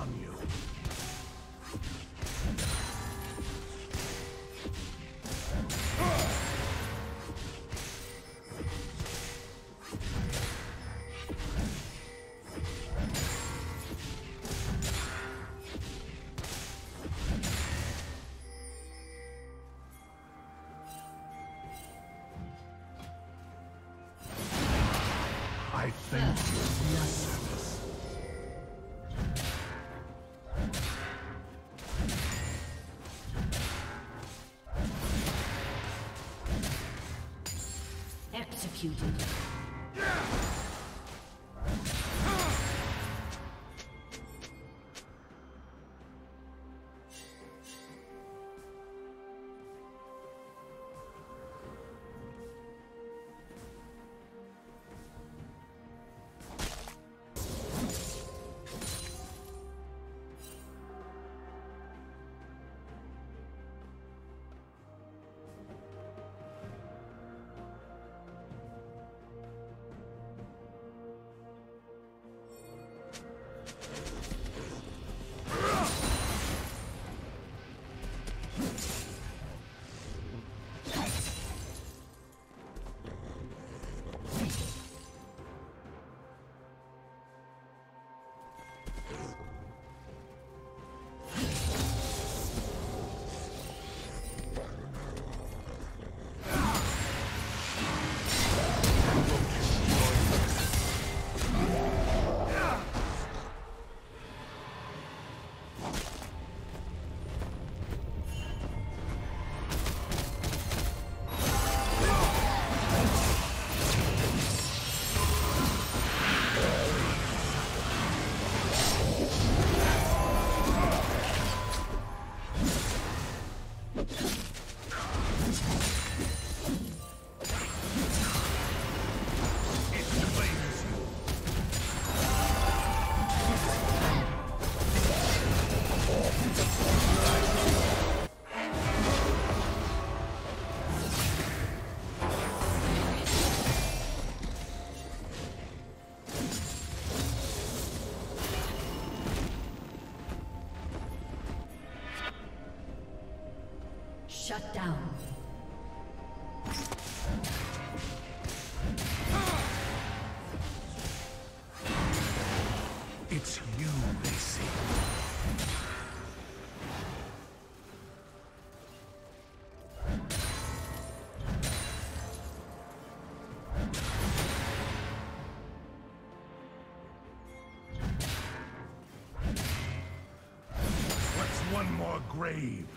on you. Executed. Shut down. It's you they see. What's one more grave?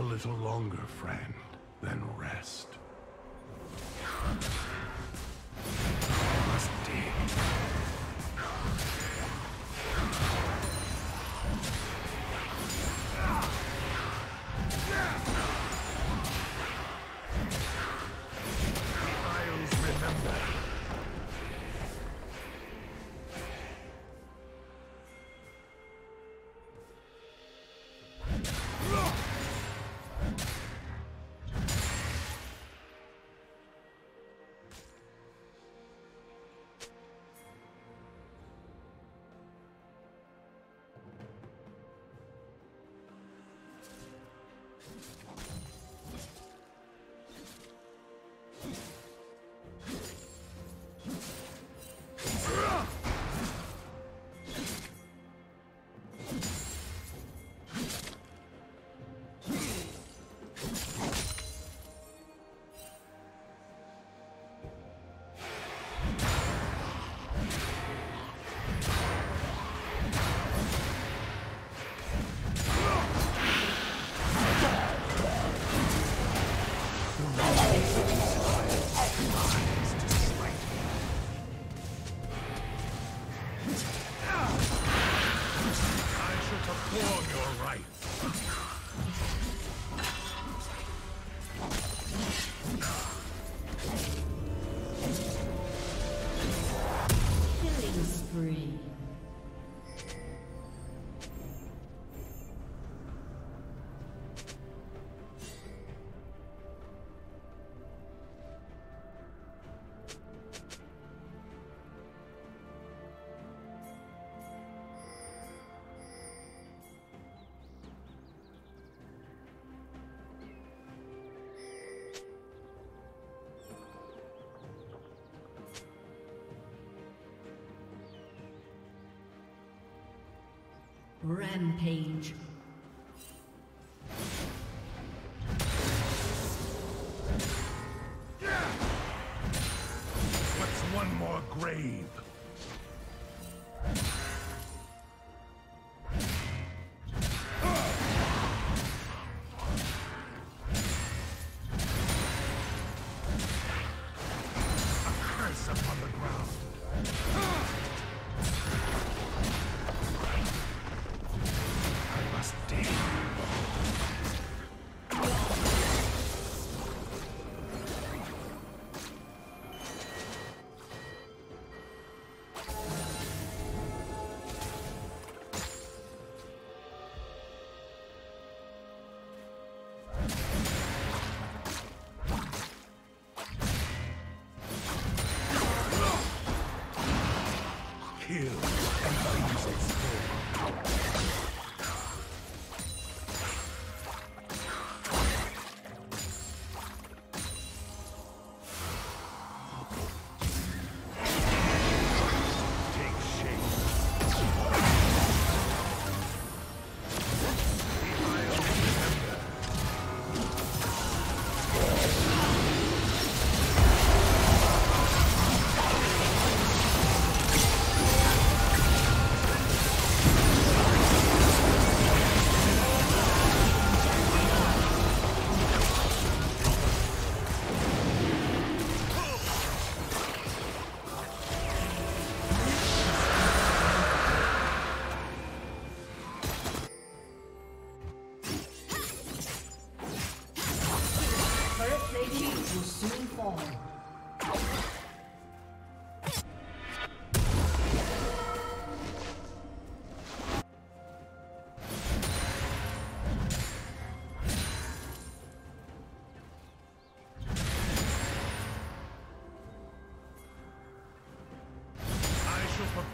A little longer, friend, then rest. Isles Perform your rites. Rampage.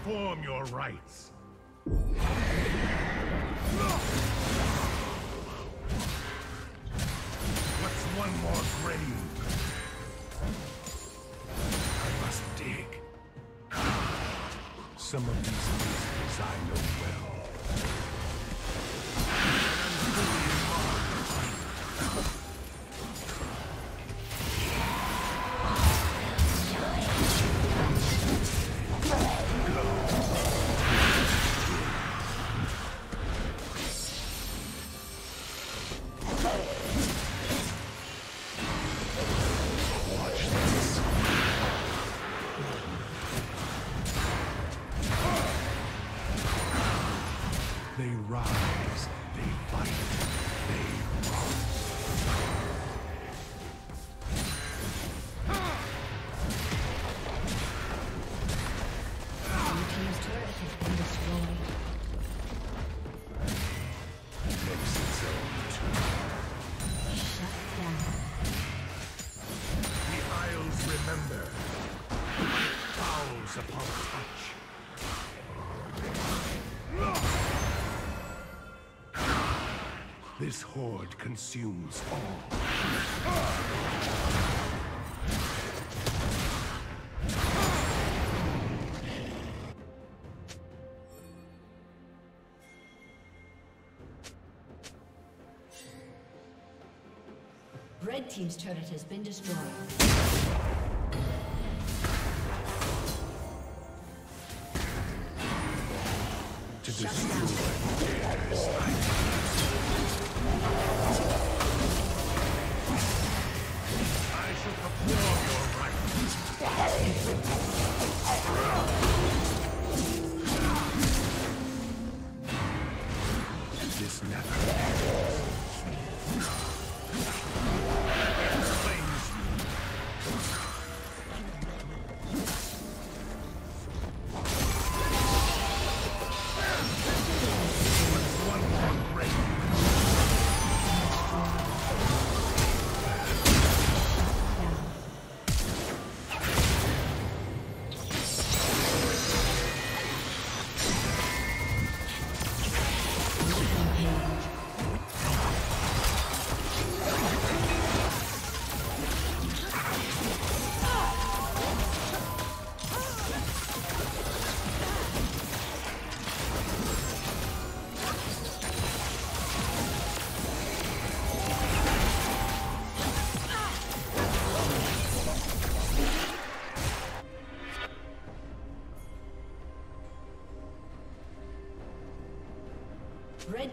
Perform your rites. What's one more grave? This horde consumes all. Red team's turret has been destroyed. To destroy down.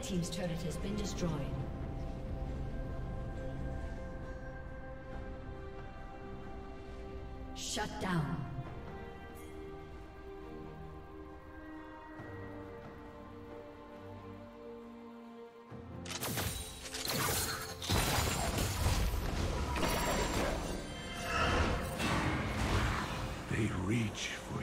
Team's turret has been destroyed. Shut down. They reach for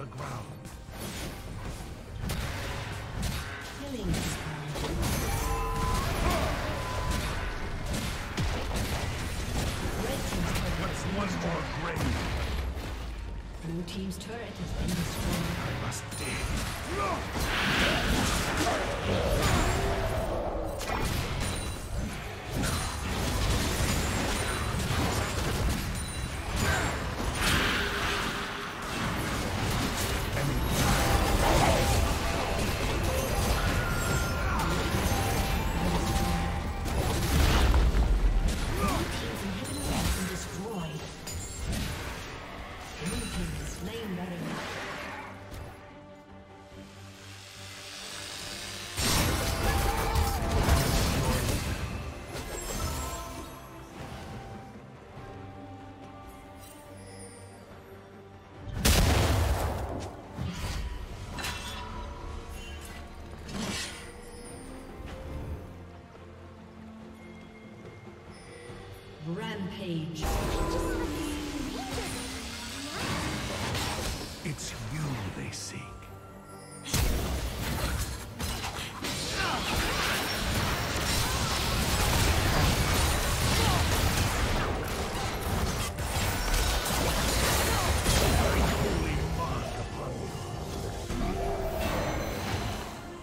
The ground. Rampage. It's you they seek.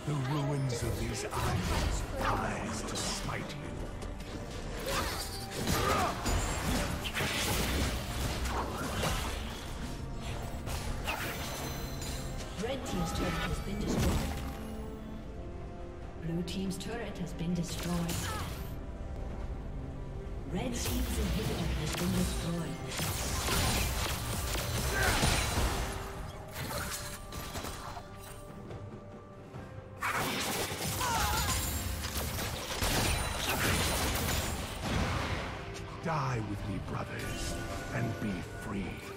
The ruins of these isles rise to smite you. Team's turret has been destroyed. Red team's inhibitor has been destroyed. Die with me, brothers, and be free.